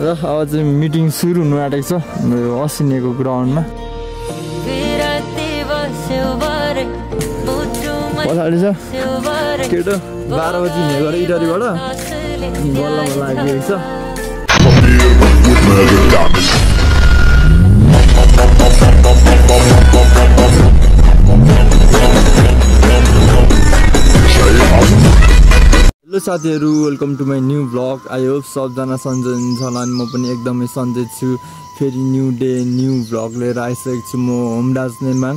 र अब चाहिँ मिटिङ सुरु हुनु आँटेको छ। हाम्रो असिनेको ग्राउन्डमा। पछाडि छ। केटो बाह्र बजी हिँडेको इटरीबाट। बल्ल बल्ल छ। साथीहरू welcome to my new blog I hope सबजना सन्चै हुनुहुन्छ होला अनि म पनि एकदमै सन्चै छु। फेरि न्यू डे न्यू ब्लग लिएर आइसकेको छु म होमडाज निर्माण।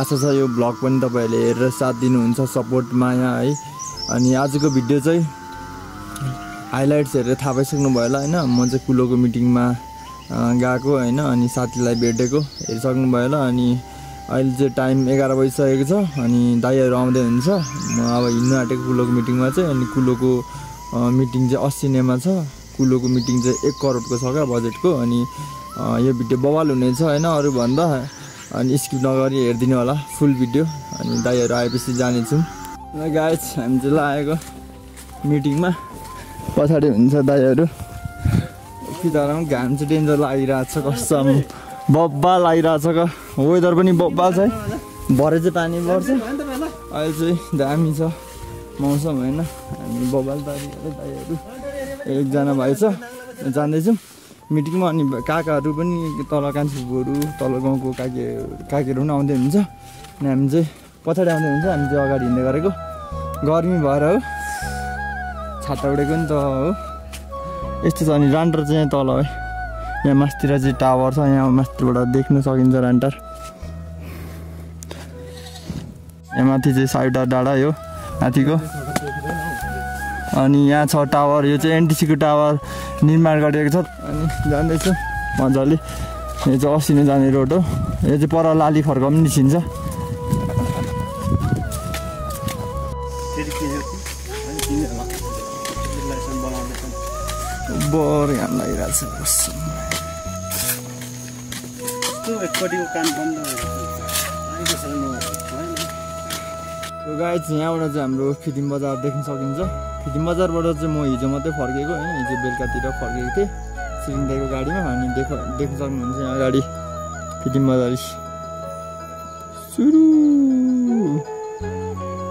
आशा छ यो ब्लग पनि तपाईँहरूले हेरेर साथ दिनुहुन्छ सपोर्ट माया है। अनि आजको भिडियो चाहिँ हाइलाइट्स हेरेर थाहा पाइसक्नु भयो होला होइन? म चाहिँ कुलोको मिटिङमा गएको होइन? अनि साथीलाई भेटेको हेरिसक्नु भयो होला। अनि अहिले चाहिँ टाइम एघार बजिसकेको छ अनि दाईहरू आउँदै हुन्छ म अब हिँड्नु आँटेको कुलोको मिटिङमा चाहिँ अनि कुलोको मिटिङ चाहिँ अस्सी छ। कुलोको मिटिङ चाहिँ एक करोडको छ क्या बजेटको अनि यो भिडियो बवाल हुनेछ होइन अरूभन्दा। अनि स्किप नगरी हेरिदिनु होला फुल भिडियो। अनि दाईहरू आएपछि जानेछौँ। र गाइज हामी चाहिँ लागेको मिटिङमा। पछाडि हुन्छ फितारमा पनि घाम चाहिँ डेन्जर लागिरहेको छ कसम। बब्बा लागिरहेको छ क वेदर पनि बब्बा छ है। भरे चाहिँ पानी पर्छ। अहिले चाहिँ दामी छ। मौसम होइन। हामी बब्बाल तारिरहेको दाईहरू एकजना भाइ छ। जाँदैछौँ। मिटिङमा अनि काकाहरू पनि तल कान्छुहरू तल गाउँको काके काकीहरू पनि आउँदै हुन्छ अनि हामी चाहिँ पछाडि आउँदै हुन्छ हामी चाहिँ अगाडि हिँड्दै गरेको। गर्मी भएर हो। छाता उडेको नि त हो। यस्तो छ अनि रान्टर चाहिँ तल है। यहाँ मास्तिर चाहिँ टावर छ यहाँ मास्तिरबाट देख्न सकिन्छ रान्टर यहाँ माथि चाहिँ साइडा डाँडा यो माथिको। अनि यहाँ छ टावर यो चाहिँ एनटिसीको टावर निर्माण गरिएको छ। अनि जाँदैछु मजाले। यो चाहिँ असिनो जाने रोड हो। यो चाहिँ पर लाली फर्क पनि निस्किन्छ। बर घाम लागिरहेको छ एकपट्टिको बन्द गाई चाहिँ यहाँबाट चाहिँ हाम्रो फिदिम बजार देख्न सकिन्छ फिदिम बजारबाट चाहिँ म हिजो मात्रै फर्केको होइन हिजो बेलुकातिर फर्केको थिएँ सिलिन्डरको गाडीमा अनि देख देख्न सक्नुहुन्छ यहाँ गाडी फिदिम बजार सुरु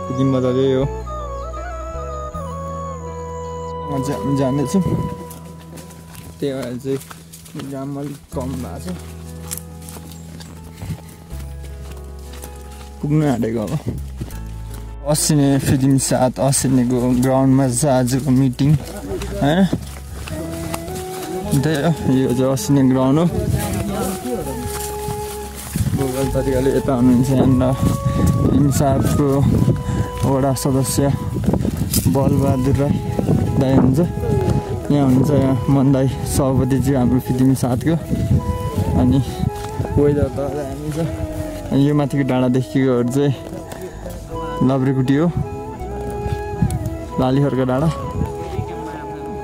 फिदिम बजार यही हो हामी जाँदैछौँ त्यही भएर चाहिँ जाम अलिक कम भएको छ। पुग्नु आँटेको अब। असिने फिल्म साथ असिनेको ग्राउन्डमा छ आजको मिटिङ होइन? त्यही हो यो चाहिँ असिने ग्राउन्ड हो। गोगल तरिकाले यता हुनुहुन्छ यहाँनिर हिमसादको वडा सदस्य बलबहादुर राई दाई हुनुहुन्छ। यहाँ हुनुहुन्छ यहाँ मनदाई सभापति चाहिँ हाम्रो फिल्म साथको। अनि वेदर त दामी छ यो माथिको डाँडादेखिकोहरू चाहिँ लब्रेकुटी हो। लालीखरको डाँडा।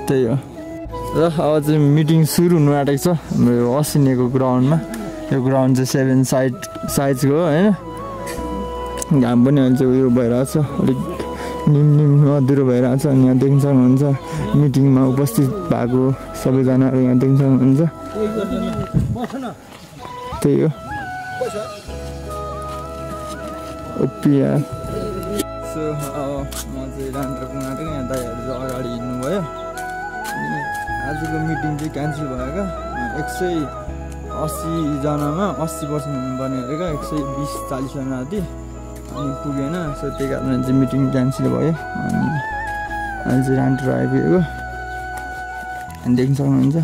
त्यही हो। र अब चाहिँ मिटिङ सुरु हुनु आँटेको छ हाम्रो असिनेको ग्राउन्डमा। यो ग्राउन्ड चाहिँ सेभेन साइड साइजको हो होइन। घाम पनि अहिले चाहिँ उयो भइरहेको छ अलिक निम निम अधुरो भइरहेको छ यहाँ देख्न सक्नुहुन्छ। मिटिङमा उपस्थित भएको सबैजनाहरू यहाँ देख्न सक्नुहुन्छ। त्यही हो। ओपिया। सो अब म चाहिँ रान्द्र कुमार यहाँ दाईहरू अगाडि हिँड्नुभयो। आजको मिटिङ चाहिँ क्यान्सल भयो क्या एक सय अस्सीजनामा अस्सी पर्सेन्ट हुनुपर्ने अरे क्या एक सय बिस चालिसजना जति। पुगेन। सो त्यही कारण चाहिँ मिटिङ क्यान्सल भयो। अनि अहिले चाहिँ रान्टर आइपुगेको। अनि देख्न सक्नुहुन्छ।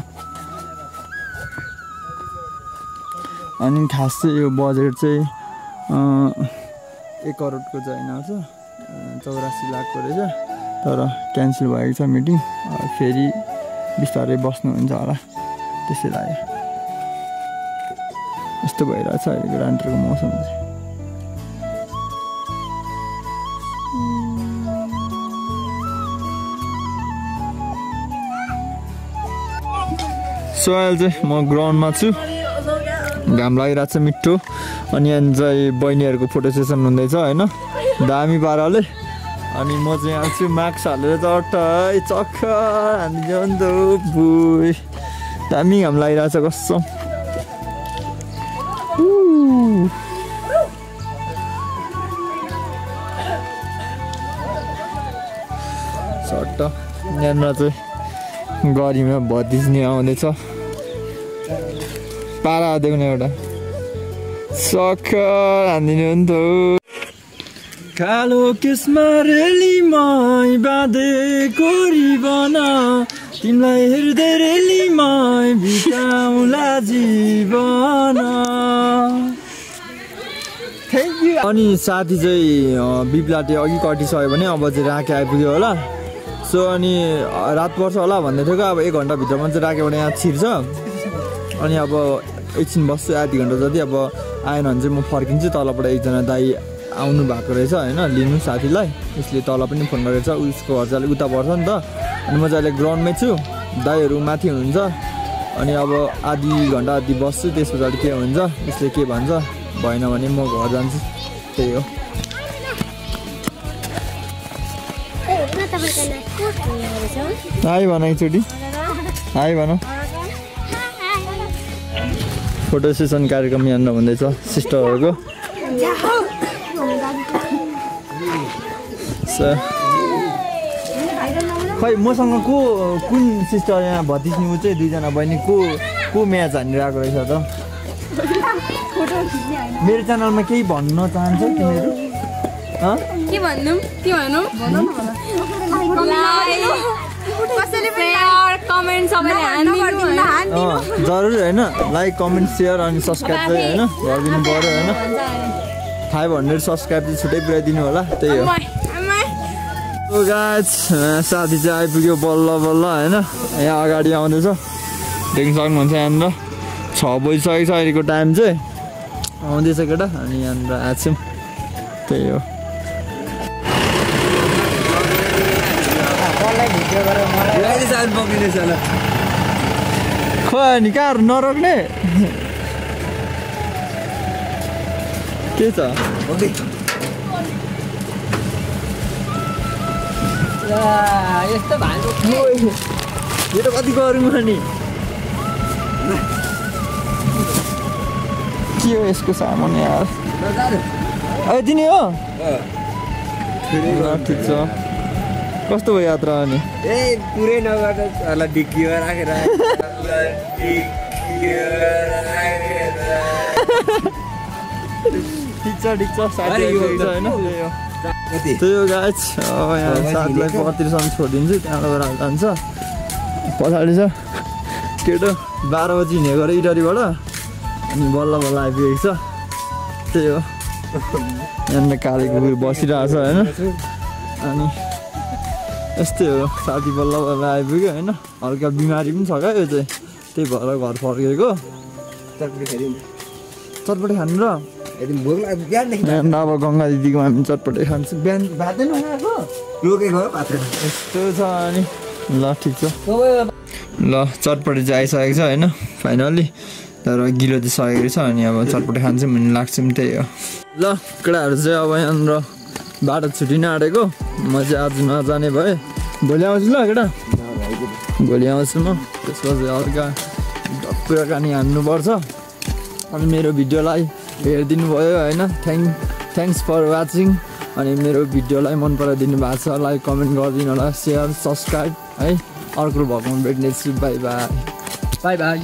अनि खास चाहिँ यो बजेट चाहिँ एक करोडको चाहिँ होइन रहेछ। चौरासी लाखको रहेछ। तर क्यान्सल भएको छ मिटिङ फेरि बिस्तारै बस्नुहुन्छ होला। त्यसै लाग्यो यस्तो भइरहेछ अहिलेको रान्टरको मौसम चाहिँ। सो चाहिँ म ग्राउन्डमा छु। घाम लागिरहेको छ मिठो। अनि यहाँ चाहिँ बहिनीहरूको फोटो सेसन हुँदैछ होइन? दामी पाराले। अनि म चाहिँ यहाँ छु मास्क हालेर चट्टै चक्कर हानिदिन्छ नि त बुई दामी घाम लागिरहेछ कस्तो सट्ट यहाँनिर चाहिँ गरीमा भतिज्ने आउँदैछ पारा देख्ने एउटा सख हानिदिनु नि त कालो केसमा रेलीमा बाँधेको रिबन तिमीलाई हेर्दै रेलीमा बिताउला जीवन अनि साथी चाहिँ बिप्लाटे अघि कटिसक्यो भने अब चाहिँ राखे आइपुग्यो होला सो अनि रात पर्छ होला भन्दै थियो अब एक घन्टाभित्रमा चाहिँ राखेबाट यहाँ छिर्छ अनि अब एकछिन बस्छु आधी घन्टा जति अब आएन भने चाहिँ म फर्किन्छु तलबाट एकजना दाई आउनु भएको रहेछ होइन लिनु साथीलाई। उसले तल पनि फोन गरेको छ उसको घर चाहिँ अलिक उता पर्छ नि त। अनि म चाहिँ अहिले ग्राउन्डमै छु दाईहरू माथि हुनुहुन्छ। अनि अब आधी घन्टा आधी बस्छु त्यस पछाडि के हुन्छ उसले के भन्छ भएन भने म घर जान्छु त्यही हो? हाई भन एकचोटि। हाई भन। फोटो सेसन कार्यक्रम यहाँनिर हुँदैछ सिस्टरहरूको। स- खै मसँग को कुन सिस्टर यहाँ भतिज्नी ऊ चाहिँ दुईजना बहिनी को को म्याच हानिरहेको रहेछ त? मेरो च्यानलमा केही भन्न चाहन्छौ तिमीहरू? हँ? के भन्नु? के भनौँ कसैले कमेन्ट सबैले हानिदिनु होइन? अँ, जरुर होइन। लाइक कमेन्ट सेयर अनि सब्सक्राइब चाहिँ होइन। गरिदिनु पऱ्यो होइन। फाइभ हन्ड्रेड सब्सक्राइब चाहिँ छुट्टै पुऱ्याइदिनु होला त्यही हो। guys, साथी चाहिँ आइपुग्यो बल्ल बल्ल होइन। यहाँ अगाडि आउँदैछ। देख्न सक्नुहुन्छ यहाँनिर। छ बजिसकेको छ अहिलेको टाइम चाहिँ। आउँदैछ केटा अनि यहाँनिर आएको छौँ। त्यही हो। खै अनि कहाँ नरोक्ने के छ यस्तो यो त कति गरौँ नि के हो यसको सामान यार यति नै हो ठिक छ कस्तो भयो यात्रा अनि? ए पुरै नगर्दा होला डिक्कीमा राखेर। ठिक छ ठिक छ अरे होइन? त्यही हो गाछ साथीलाई? पत्रीसम्म छोडिदिन्छु त्यहाँबाट जान्छ पछाडि छ केटो बाह्र बजी हिँडेको र इटरीबाट। अनि बल्ल बल्ल आइपुगेको छ। त्यही हो। यहाँनिर काली कुकुर बसिरहेको छ होइन? अनि यस्तै हो। साथी बल्ल बल्ल आइपुग्यो होइन। हल्का बिमारी पनि छ क्या यो चाहिँ। त्यही भएर घर फर्केको। चटपटी खानु र? अब गङ्गा दिदीको हामी चटपटी खान्छौँ। बिहान भातै नखाएको? यस्तो छ अनि। ल ठिक छ। ल चटपटी चाहिँ आइसकेको छ होइन फाइनल्ली तर गिलो चाहिँ सकेको छ अनि अब चटपटी खान्छौँ भन्ने लाग्छ त्यही हो। ल केटाहरू चाहिँ अब यहाँनिर बाटो छुटिन आँटेको। म चाहिँ आज नजाने भएँ। भोलि आउँछु ल केटा। भोलि आउँछु म। त्यसपछि हल्का कुराकानी हान्नुपर्छ। अनि मेरो भिडियोलाई हेरिदिनु भयो होइन? थ्याङ्क थ्याङ्क्स फर वाचिङ अनि मेरो भिडियोलाई मन पराइदिनु भएको छ। लाइक कमेन्ट गरिदिनु होला। सेयर सब्सक्राइब है? अर्को भएकोमा भेट्नेछु। Bye bye bye bye